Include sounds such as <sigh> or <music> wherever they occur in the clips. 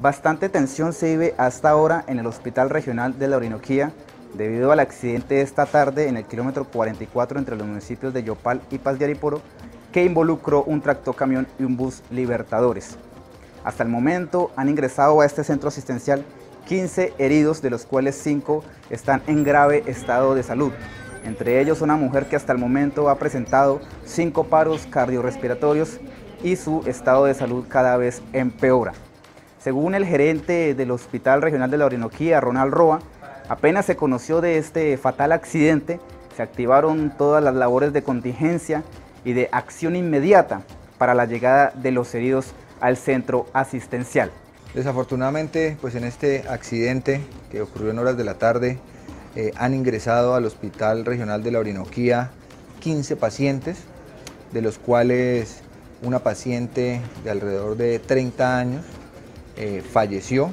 Bastante tensión se vive hasta ahora en el Hospital Regional de la Orinoquía debido al accidente de esta tarde en el kilómetro 44 entre los municipios de Yopal y Paz de Ariporo que involucró un tractocamión y un bus Libertadores. Hasta el momento han ingresado a este centro asistencial 15 heridos, de los cuales 5 están en grave estado de salud. Entre ellos una mujer que hasta el momento ha presentado 5 paros cardiorrespiratorios y su estado de salud cada vez empeora. Según el gerente del Hospital Regional de la Orinoquía, Ronald Roa, apenas se conoció de este fatal accidente, se activaron todas las labores de contingencia y de acción inmediata para la llegada de los heridos al centro asistencial. Desafortunadamente, pues en este accidente que ocurrió en horas de la tarde, eh, han ingresado al Hospital Regional de la Orinoquía 15 pacientes, de los cuales una paciente de alrededor de 30 años eh, falleció.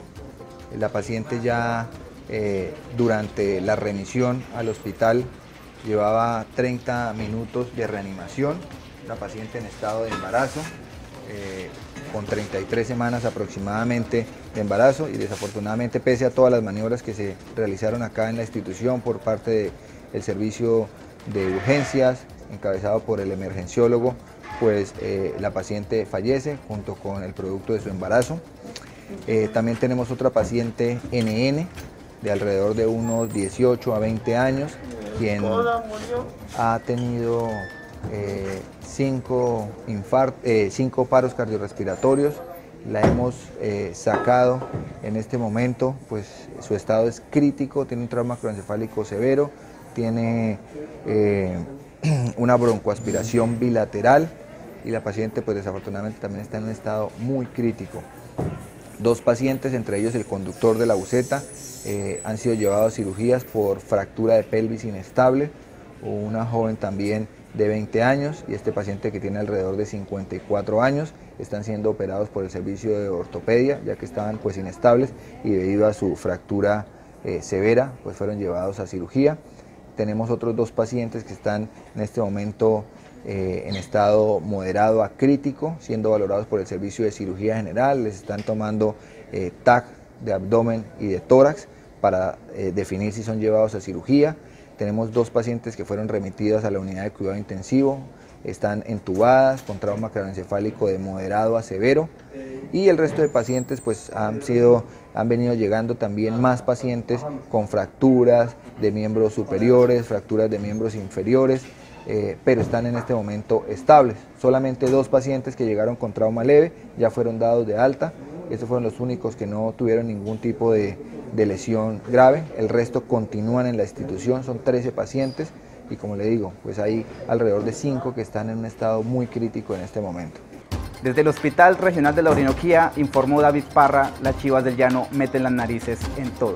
La paciente ya eh, durante la remisión al hospital llevaba 30 minutos de reanimación, la paciente en estado de embarazo, eh, con 33 semanas aproximadamente de embarazo y desafortunadamente pese a todas las maniobras que se realizaron acá en la institución por parte del servicio de urgencias encabezado por el emergenciólogo, pues la paciente fallece junto con el producto de su embarazo. Eh, también tenemos otra paciente NN de alrededor de unos 18 a 20 años, quien ha tenido eh, cinco, eh, cinco, paros cardiorrespiratorios. La hemos sacado en este momento, pues su estado es crítico, tiene un trauma croencefálico severo, tiene <clears throat> una broncoaspiración bilateral y la paciente pues desafortunadamente también está en un estado muy crítico. Dos pacientes, entre ellos el conductor de la buceta, eh, han sido llevados a cirugías por fractura de pelvis inestable. Una joven también de 20 años y este paciente que tiene alrededor de 54 años están siendo operados por el servicio de ortopedia ya que estaban pues inestables y debido a su fractura eh, severa pues fueron llevados a cirugía. Tenemos otros dos pacientes que están en este momento eh, en estado moderado a crítico, siendo valorados por el Servicio de Cirugía General, les están tomando eh, TAC de abdomen y de tórax para eh, definir si son llevados a cirugía. Tenemos dos pacientes que fueron remitidos a la unidad de cuidado intensivo, están entubadas con trauma craneoencefálico de moderado a severo. Y el resto de pacientes pues han sido han venido llegando también más pacientes con fracturas de miembros superiores, fracturas de miembros inferiores eh, pero están en este momento estables. Solamente dos pacientes que llegaron con trauma leve ya fueron dados de alta. Estos fueron los únicos que no tuvieron ningún tipo de, de lesión grave. El resto continúan en la institución, son 13 pacientes y como le digo, pues hay alrededor de 5 que están en un estado muy crítico en este momento. Desde el Hospital Regional de la Orinoquía informó David Parra, las chivas del llano meten las narices en todo.